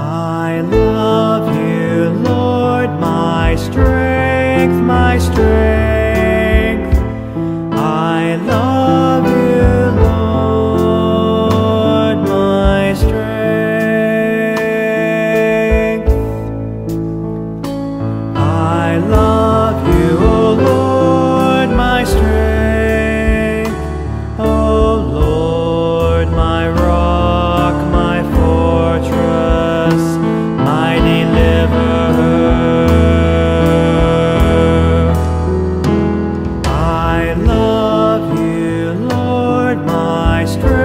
I love you, Lord, my strength, my strength. My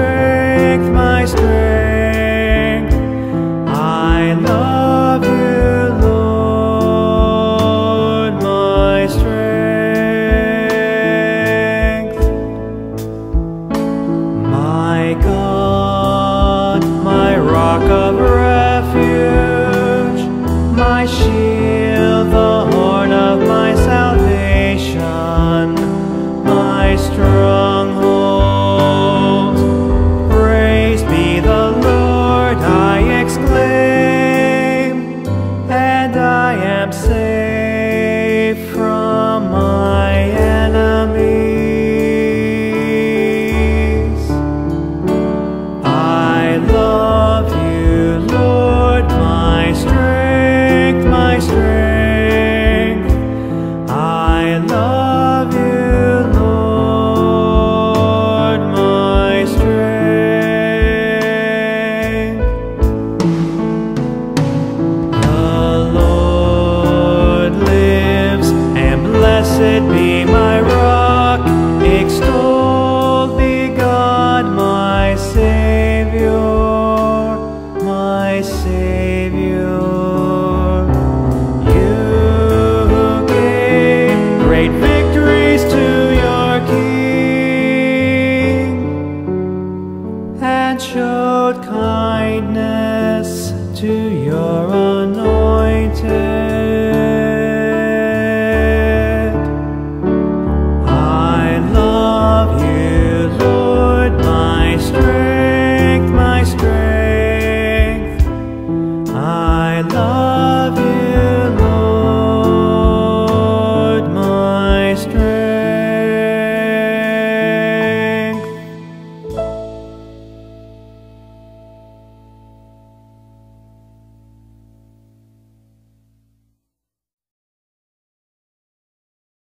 showed